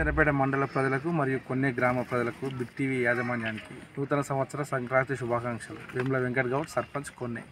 చెరపేట మండల ప్రజలకు మరియు కొన్ని గ్రామ ప్రజలకు బిగ్ టీవీ యాజమాన్యానికి నూతన సంవత్సర సంక్రాంతి శుభాకాంక్షలు. వేముల వెంకట్ గౌడ్ సర్పంచ్ కొన్నే.